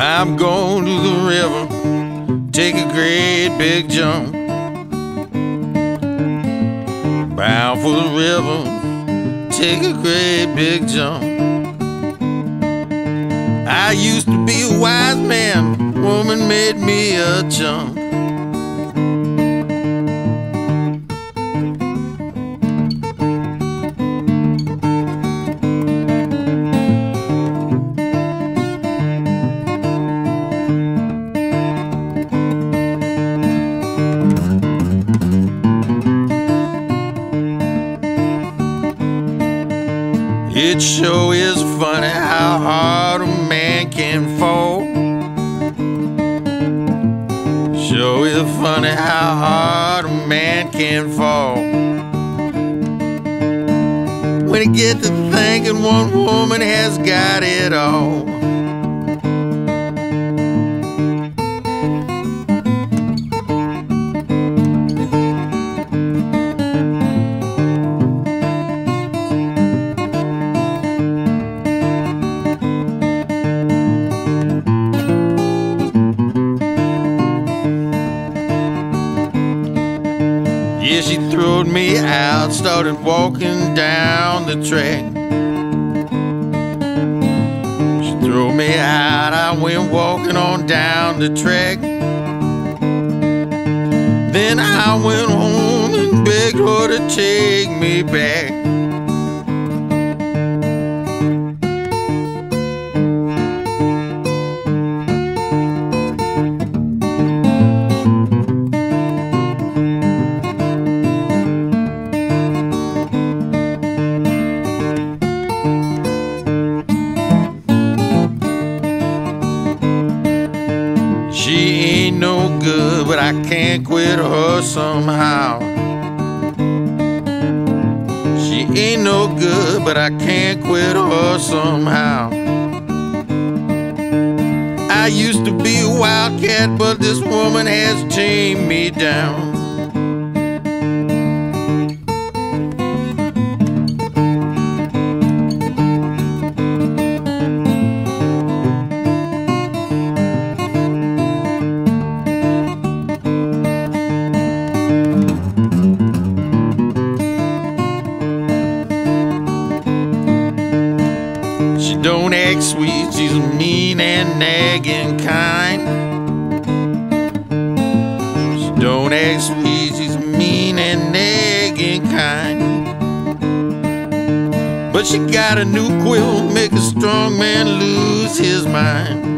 I'm going to the river, take a great big jump. Bound for the river, take a great big jump. I used to be a wise man, woman made me a chump. It sure is funny how hard a man can fall. Sure is funny how hard a man can fall. When he get to thinking one woman has got it all. Yeah, she threw me out, started walking down the track. She threw me out, I went walking on down the track. Then I went home and begged her to take me back. She ain't no good, but I can't quit her somehow. She ain't no good, but I can't quit her somehow. I used to be a wildcat, but this woman has tamed me down. Don't act sweet, she's mean and nagging kind. She don't act sweet, she's mean and nagging kind. But she got a new quill, make a strong man lose his mind.